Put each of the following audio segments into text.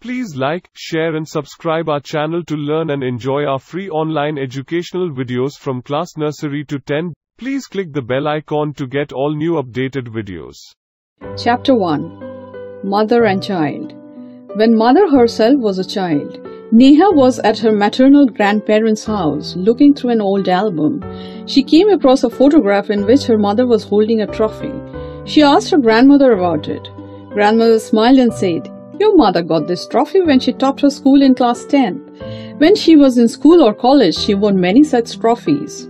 Please like, share and subscribe our channel to learn and enjoy our free online educational videos from class nursery to 10. Please click the bell icon to get all new updated videos. Chapter 1 Mother and Child When mother herself was a child, Neha was at her maternal grandparents' house looking through an old album. She came across a photograph in which her mother was holding a trophy. She asked her grandmother about it. Grandmother smiled and said, Your mother got this trophy when she topped her school in class 10. When she was in school or college, she won many such trophies.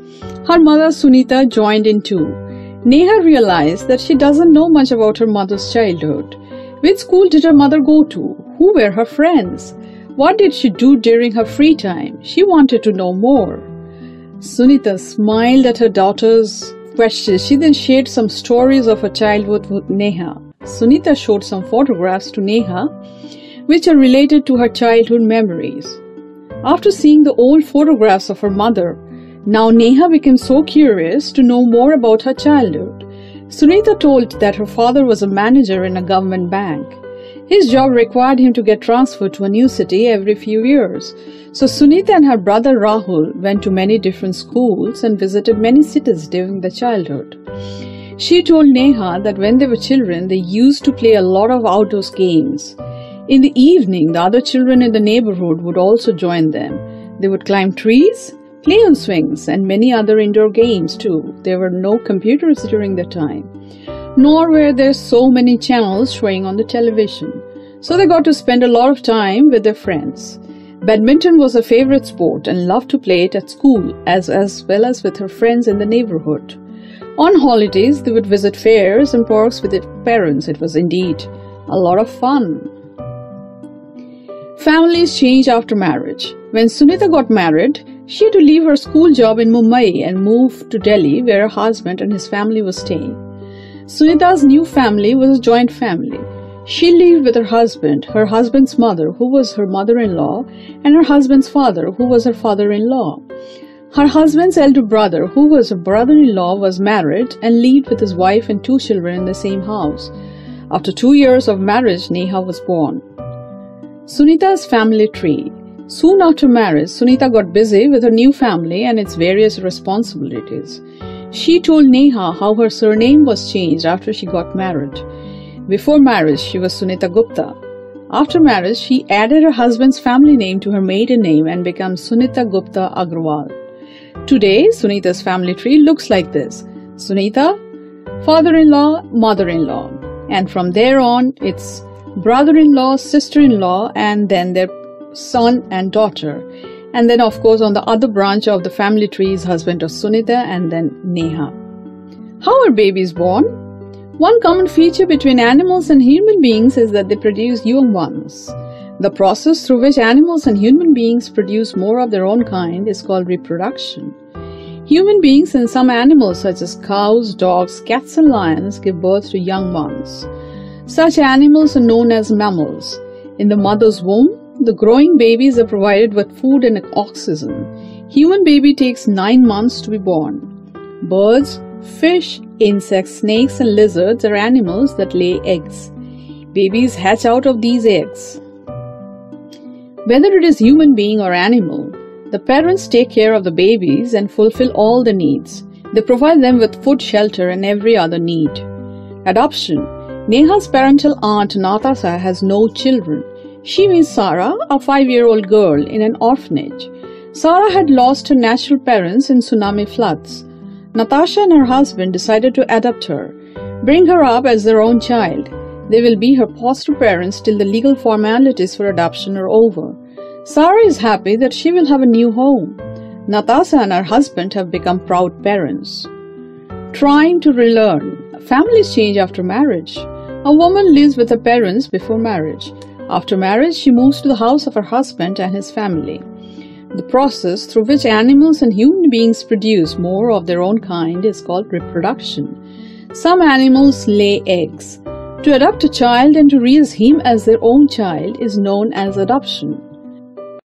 Her mother Sunita joined in too. Neha realized that she doesn't know much about her mother's childhood. Which school did her mother go to? Who were her friends? What did she do during her free time? She wanted to know more. Sunita smiled at her daughter's questions. She then shared some stories of her childhood with Neha. Sunita showed some photographs to Neha which are related to her childhood memories. After seeing the old photographs of her mother, now Neha became so curious to know more about her childhood. Sunita told that her father was a manager in a government bank. His job required him to get transferred to a new city every few years. So Sunita and her brother Rahul went to many different schools and visited many cities during their childhood. She told Neha that when they were children, they used to play a lot of outdoors games. In the evening, the other children in the neighborhood would also join them. They would climb trees, play on swings, and many other indoor games too. There were no computers during that time nor were there so many channels showing on the television. So they got to spend a lot of time with their friends. Badminton was a favorite sport and loved to play it at school as, as well as with her friends in the neighborhood. On holidays, they would visit fairs and parks with their parents. It was indeed a lot of fun. Families change after marriage. When Sunita got married, she had to leave her school job in Mumbai and move to Delhi where her husband and his family were staying. Sunita's new family was a joint family. She lived with her husband, her husband's mother, who was her mother in law, and her husband's father, who was her father in law. Her husband's elder brother, who was her brother in law, was married and lived with his wife and two children in the same house. After two years of marriage, Neha was born. Sunita's family tree. Soon after marriage, Sunita got busy with her new family and its various responsibilities. She told Neha how her surname was changed after she got married. Before marriage, she was Sunita Gupta. After marriage, she added her husband's family name to her maiden name and became Sunita Gupta Agrawal. Today, Sunita's family tree looks like this Sunita, father in law, mother in law. And from there on, it's brother in law, sister in law, and then their son and daughter. And then, of course, on the other branch of the family tree is husband of Sunita and then Neha. How are babies born? One common feature between animals and human beings is that they produce young ones. The process through which animals and human beings produce more of their own kind is called reproduction. Human beings and some animals such as cows, dogs, cats and lions give birth to young ones. Such animals are known as mammals. In the mother's womb, the growing babies are provided with food and oxygen. Human baby takes 9 months to be born. Birds, fish, insects, snakes and lizards are animals that lay eggs. Babies hatch out of these eggs. Whether it is human being or animal, the parents take care of the babies and fulfill all the needs. They provide them with food, shelter and every other need. Adoption Neha's parental aunt Natasha has no children. She meets Sarah, a five year old girl, in an orphanage. Sarah had lost her natural parents in tsunami floods. Natasha and her husband decided to adopt her, bring her up as their own child. They will be her foster parents till the legal formalities for adoption are over. Sarah is happy that she will have a new home. Natasha and her husband have become proud parents. Trying to relearn. Families change after marriage. A woman lives with her parents before marriage. After marriage, she moves to the house of her husband and his family. The process through which animals and human beings produce more of their own kind is called reproduction. Some animals lay eggs. To adopt a child and to raise him as their own child is known as adoption.